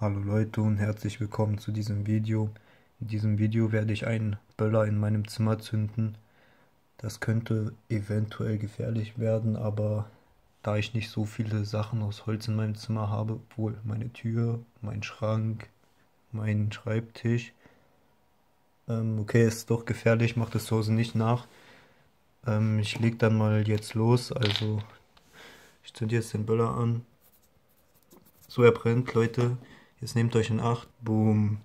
Hallo Leute und herzlich willkommen zu diesem Video. In diesem Video werde ich einen Böller in meinem Zimmer zünden. Das könnte eventuell gefährlich werden, aber da ich nicht so viele Sachen aus Holz in meinem Zimmer habe, obwohl meine Tür, mein Schrank, mein Schreibtisch. Ähm, okay, ist doch gefährlich, macht es zu Hause nicht nach. Ähm, ich leg dann mal jetzt los, also ich zünde jetzt den Böller an. So, er brennt, Leute. Jetzt nehmt euch in Acht. Boom.